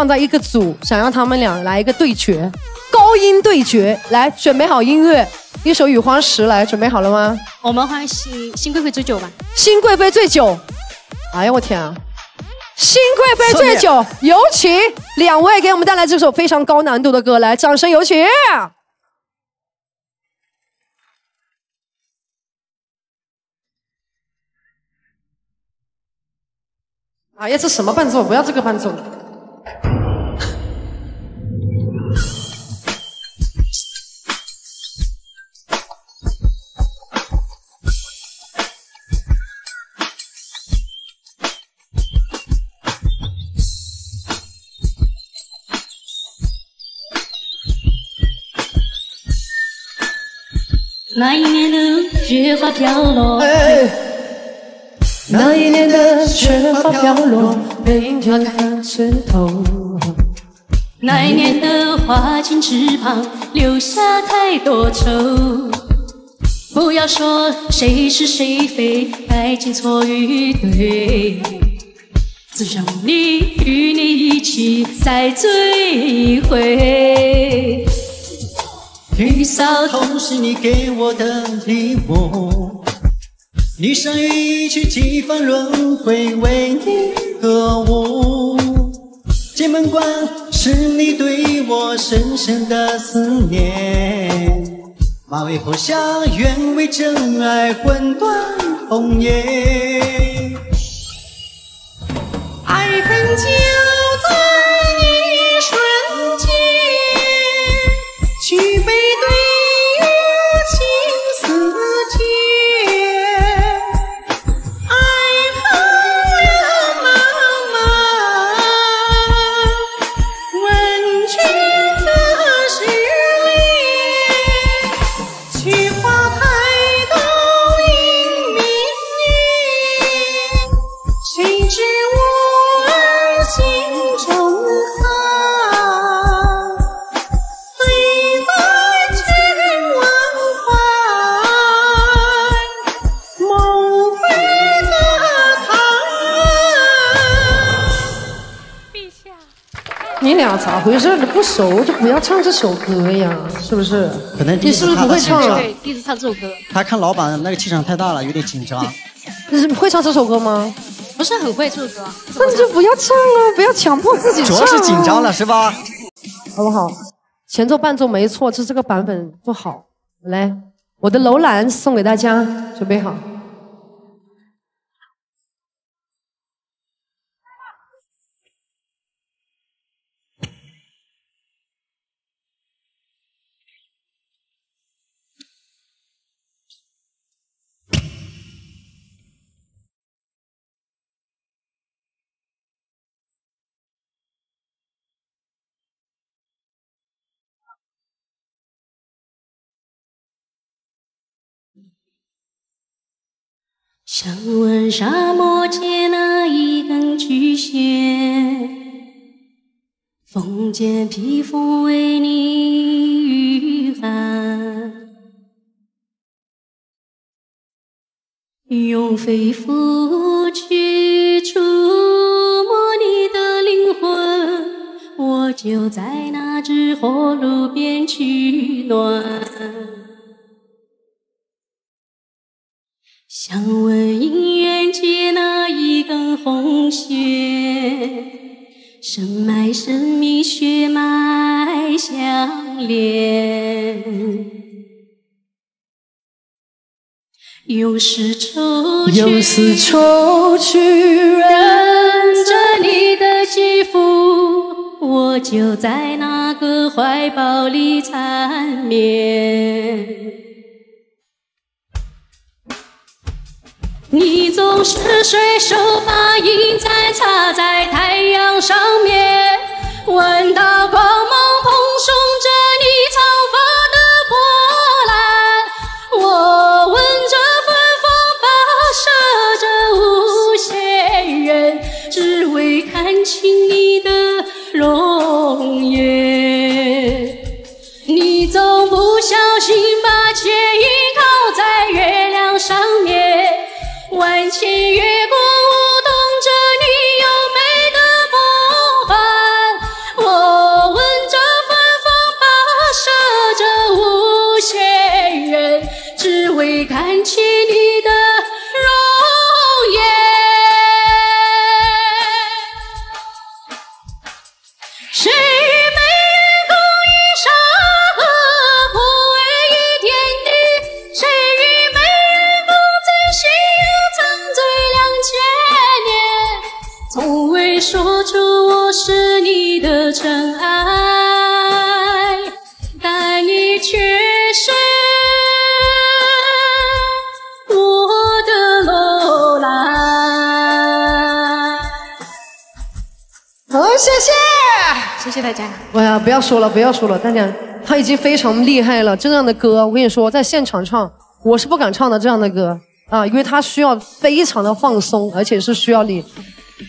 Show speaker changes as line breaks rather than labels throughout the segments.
放在一个组，想让他们俩来一个对决，高音对决。来，准备好音乐，一首《雨花石》来，准备好了吗？
我们欢喜新贵妃醉酒吧。
新贵妃醉酒，哎呀我天啊！新贵妃醉酒，有请两位给我们带来这首非常高难度的歌，来，掌声有请。哎呀，这什么伴奏？不要这个伴奏。
那一年的雪花飘落，
那一年的雪花飘落，冰天看枝头。
那一年的花径池旁留下太多愁。不要说谁是谁非，爱情错与对，只想你与你一起再醉一回。
雨伞都是你给我的礼物，霓裳羽衣去几番轮回，为你歌舞。剑门关是你对我深深的思念，马嵬坡下愿为真爱魂断红颜。
爱恨就
你俩咋回事？你不熟就不要唱这首歌呀，是不是？
可能
你是不是不会唱啊？
对，第一次唱这首歌，
他看老板那个气场太大了，有点紧张。
你是会唱这首歌吗？
不是很会这首歌。
那你就不要唱啊，不要强迫自己唱、啊。
主要是紧张了，是吧？
好不好？前奏伴奏没错，就这个版本不好。来，我的楼兰送给大家，准备好。
想问沙漠间那一根曲线，风间披风为你御寒，用肺腑去触摸你的灵魂，我就在那只火炉边取暖。生命血脉相连。用丝绸去
用丝绸去
染着你的肌肤，我就在那个怀抱里缠绵。你总是随手把银簪插在太阳上面，闻到光芒蓬松着你长发的波澜。我闻着芬芳，跋涉着无限远，只为看清你的容颜。
哎呀，不要说了，不要说了，大家他已经非常厉害了。这样的歌，我跟你说，在现场唱，我是不敢唱的这样的歌啊，因为他需要非常的放松，而且是需要你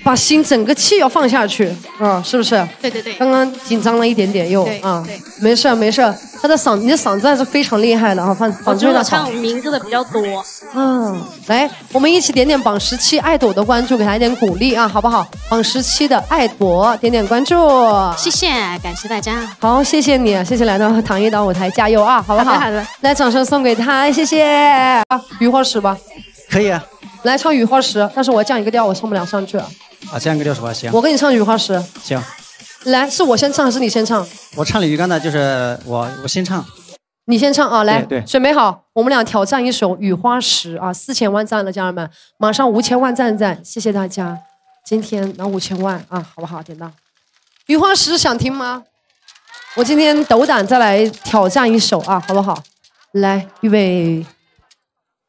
把心整个气要放下去啊，是不是？
对对对
刚刚紧张了一点点又
对
啊，没事没事，他的嗓，你的嗓子还是非常厉害的啊，反
我
反
觉得我
正的好
唱。民歌的比较多。
嗯，来，我们一起点点榜十七爱朵的关注，给他一点鼓励啊，好不好？榜十七的爱朵，点点关注。
谢谢，感谢大家。
好，谢谢你，谢谢来到唐一岛舞台，加油啊，好不好？
好的好的
来，掌声送给他，谢谢。啊，余花石吧，
可以啊，
来唱雨花石，但是我降一个调，我唱不了上去啊。
啊，这样个调是吧？行，
我跟你唱雨花石，
行，
来，是我先唱还是你先唱？
我唱李玉刚的，就是我我先唱，
你先唱啊，来，
对对
准备好，我们俩挑战一首《雨花石》啊，四千万赞了，家人们，马上五千万赞赞，谢谢大家，今天拿五千万啊，好不好？点到，《雨花石》想听吗？我今天斗胆再来挑战一首啊，好不好？来，预备，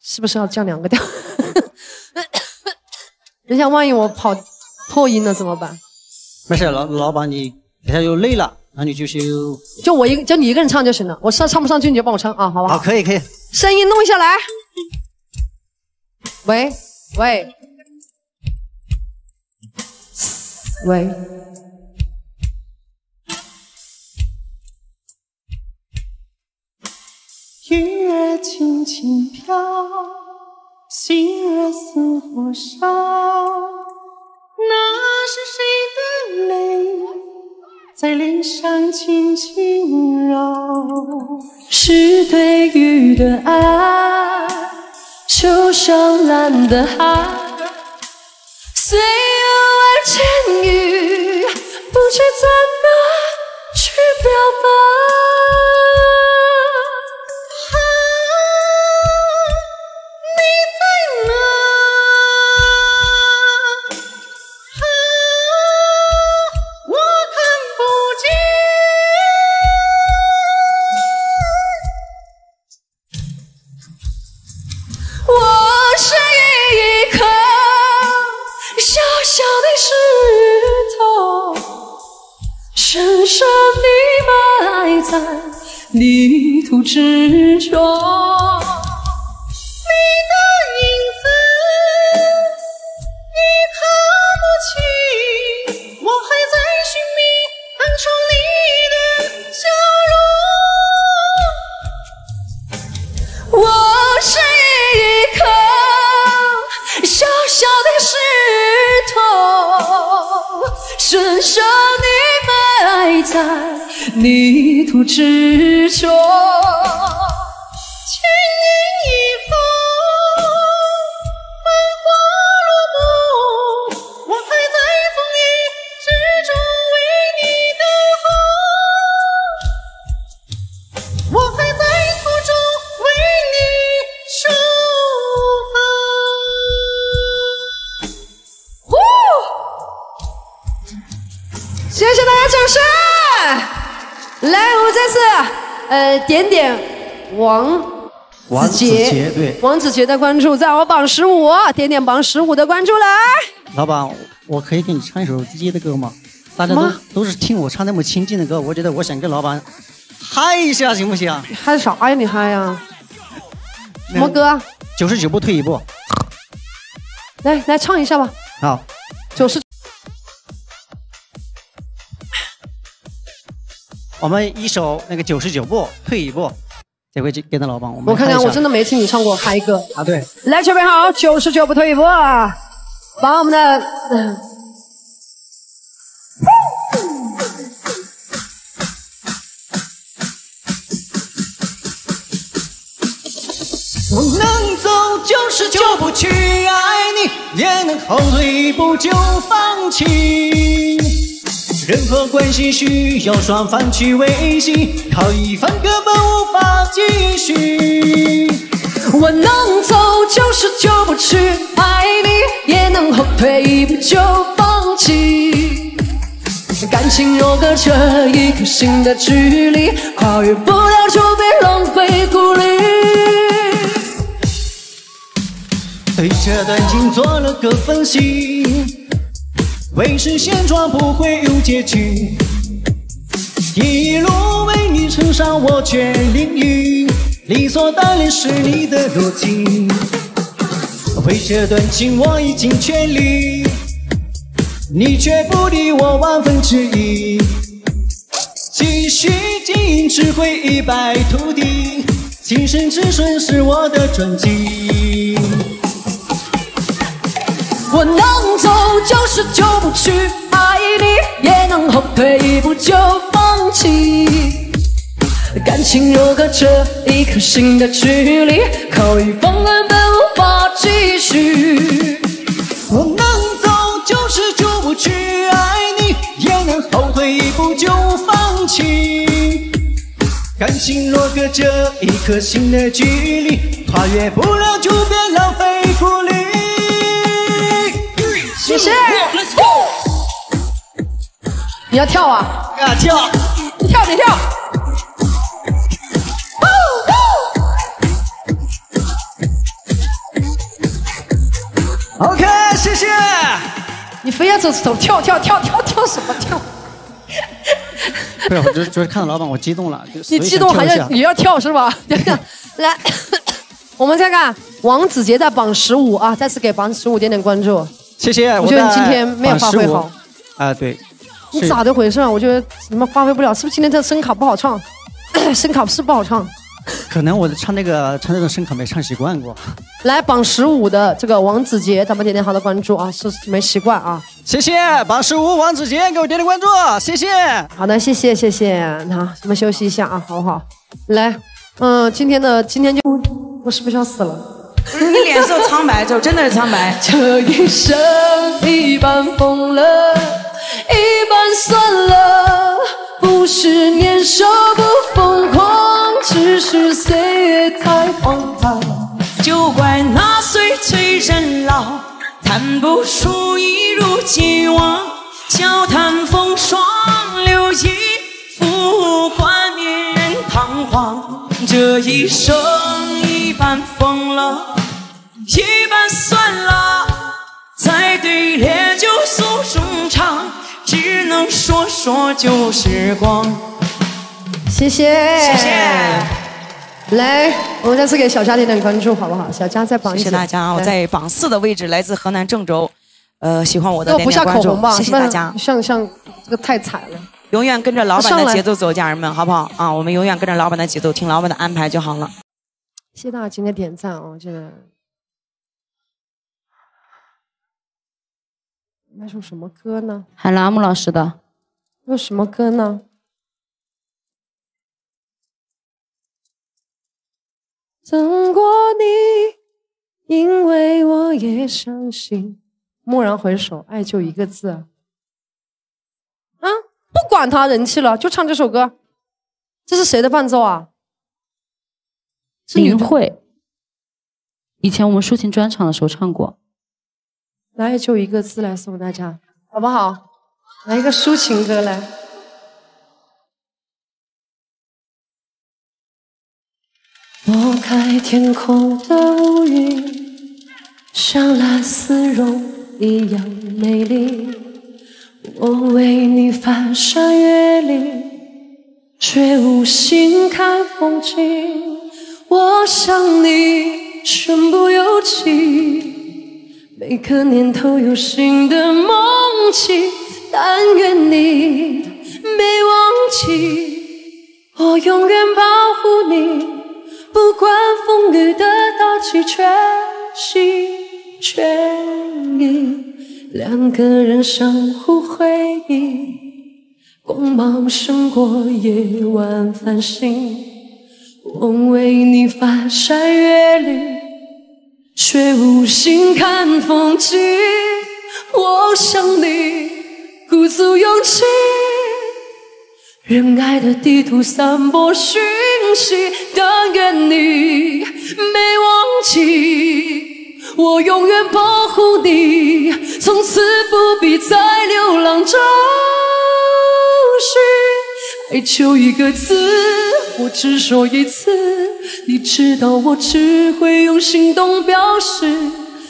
是不是要降两个调？等一下，万一我跑破音了怎么办？
没事，老老板你等下又累了，那你就休。
就我一个，就你一个人唱就行了，我上唱不上去你就帮我唱啊，好不好？
好，可以可以，
声音弄下来。喂喂喂，
雨儿轻轻飘，心儿似火烧。那是谁的泪在脸上轻轻绕？是对雨的爱，就像蓝的海。虽有万千语，不知怎么去表白。深深地埋在泥土之中。
点点王
王子杰对，
王子杰的关注，在我榜十五，点点榜十五的关注来。
老板，我可以给你唱一首 DJ 的歌吗？大家都都是听我唱那么亲近的歌，我觉得我想跟老板嗨一下，行不行？
嗨啥呀？你嗨呀？什么歌？
九十九步退一步，
来来唱一下吧。
好，
九十，
我们一首那个九十九步退一步，这回就给到老板，我们
我看看，我真的没听你唱过嗨歌。
啊，对，
来，准备好，九十九步退一步，把我们的。嗯
我能走九十九步去爱你，也能后退一步就放弃。任何关系需要双方去维系，靠一方根本无法继续。
我能走就是就不去爱你，也能后退一步就放弃。感情若隔着一颗心的距离，跨越不了就别浪费鼓励。
对这段情做了个分析，维持现状不会有结局。一路为你撑伞，我却淋雨，理所当然是你的逻辑。为这段情我已尽全力，你却不理我万分之一。继续经营只会一败涂地，今生只损是我的专辑。
我能走就是就不去爱你，也能后退一步就放弃。感情若隔着一颗心的距离，靠一方根本无法继续。
我能走就是就不去爱你，也能后退一步就放弃。感情若隔着一颗心的距离，跨越不了就别浪费鼓励。
谢谢。你要跳啊？
啊跳！
跳你跳。
哦 OK，谢谢。
你非要走走跳跳跳跳跳什么跳？
不是，我就是就是看到老板我激动了，就
你激动还要也要跳是吧？来，我们再看王子杰在榜十五啊，再次给榜十五点点关注。
谢谢。
我觉得你今天没有发挥好。
啊，对。
你咋的回事啊？我觉得怎么发挥不了？是不是今天这声卡不好唱？声卡是不好唱。
可能我唱那个唱那种声卡没唱习惯过。
来榜十五的这个王子杰，咱们点点他的关注啊，是没习惯啊。
谢谢榜十五王子杰，给我点点关注，谢谢。
好的，谢谢谢谢。那咱们休息一下啊，好不好？来，嗯，今天的今天就我是不是要死了？
你脸色苍白，就真的是苍白。
这一生一半疯了，一半算了，不是年少不疯狂，只是岁月太荒唐。
就怪那岁催人老，谈不出一如既往，笑谈风霜，留一副冠冕堂皇。这一生一半疯了，一半算了，再对烈酒诉衷肠，只能说说旧时光。
谢谢，
谢谢。
来，我们再次给小佳点点关注，好不好？小佳在榜，
谢谢大家啊！我在榜四的位置，来自河南郑州，呃，喜欢我的点
点
关注，谢谢大
家。像像这个太惨了，
永远跟着老板的节奏走，家人们，好不好啊？我们永远跟着老板的节奏，听老板的安排就好了。
谢谢大家今天点赞哦，这个那首什么歌呢？
海拉姆老师的。
那什么歌呢？等过你，因为我也相信。蓦然回首，爱就一个字。啊，不管他人气了，就唱这首歌。这是谁的伴奏啊？
林慧。以前我们抒情专场的时候唱过。
来，就一个字来送大家，好不好？来一个抒情歌来。拨开天空的乌云，像蓝丝绒一样美丽。我为你翻山越岭，却无心看风景。我想你身不由己，每个念头有新的梦境。但愿你没忘记，我永远保护你。不管风雨的打击，全心全意，两个人相互辉映，光芒胜过夜晚繁星。我为你翻山越岭，却无心看风景。我想你
鼓足勇气，仁爱的地图散播讯息，但愿你没忘记，我永远保护你，从此不必再流浪找爱就一个字，我只说一次，你知道我只会用行动表示，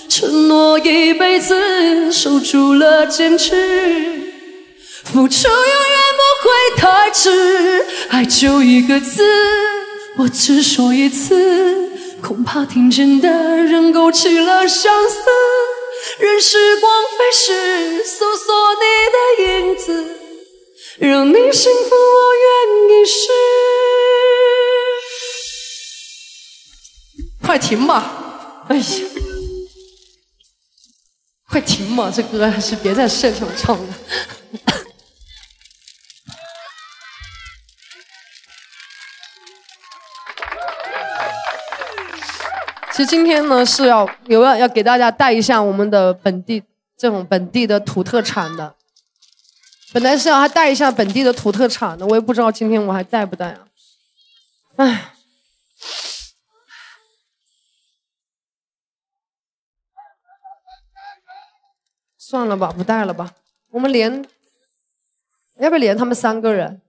承诺一辈子，守住了坚持。付出永远不会太迟，爱就一个字，我只说一次，恐怕听见的人勾起了相思。任时光飞逝，搜索你的影子，让你幸福，我愿意试。
快停吧！哎呀，快停吧！这歌还是别在现场唱了。其实今天呢是要有要要给大家带一下我们的本地这种本地的土特产的，本来是要还带一下本地的土特产的，我也不知道今天我还带不带啊？唉。算了吧，不带了吧。我们连，要不要连他们三个人？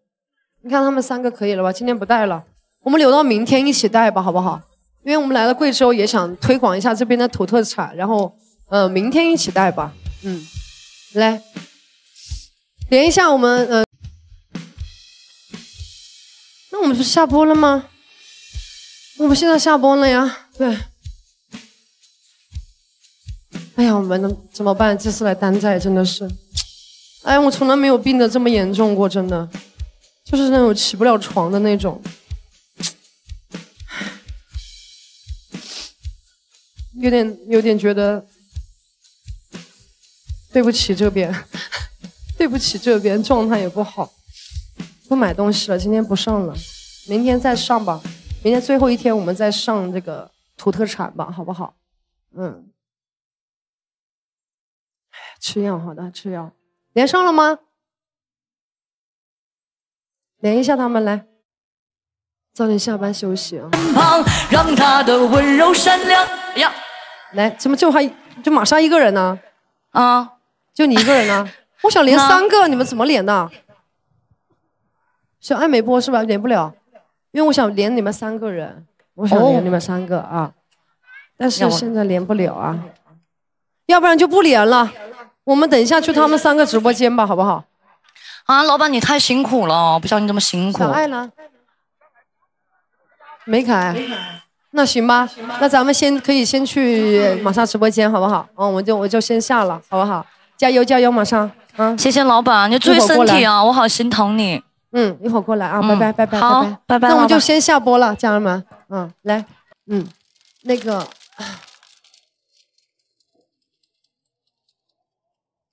你看他们三个可以了吧？今天不带了，我们留到明天一起带吧，好不好？因为我们来了贵州，也想推广一下这边的土特产，然后，呃，明天一起带吧。嗯，来，连一下我们，呃，那我们不是下播了吗？我们现在下播了呀，对。哎呀，我们能怎么办？这次来担债真的是，哎，我从来没有病得这么严重过，真的，就是那种起不了床的那种，有点有点觉得对不起这边，对不起这边，状态也不好，不买东西了，今天不上了，明天再上吧，明天最后一天我们再上这个土特产吧，好不好？嗯。吃药，好的，吃药，连上了吗？连一下他们来，早点下班休息啊。让他的温柔善良呀，来，怎么就还就马上一个人呢？啊，就你一个人呢？我想连三个，你们怎么连呢？小爱没播是吧？连不了，因为我想连你们三个人，我想连你们三个啊，但是现在连不了啊，要不然就不连了。我们等一下去他们三个直播间吧，好不好？
啊，老板你太辛苦了，不像你这么辛苦。
小爱呢？没开。那行吧，那咱们先可以先去玛莎直播间，好不好？嗯，我就我就先下了，好不好？加油加油，马莎！嗯，
谢谢老板，你注意身体啊，我好心疼你。
嗯，一会儿过来啊，拜拜拜拜
好，拜拜。
那我们就先下播了，家人们。嗯，来，嗯，那个。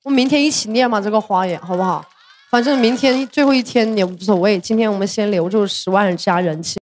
我们明天一起念嘛，这个花言好不好？反正明天最后一天也无所谓。今天我们先留住十万加人气。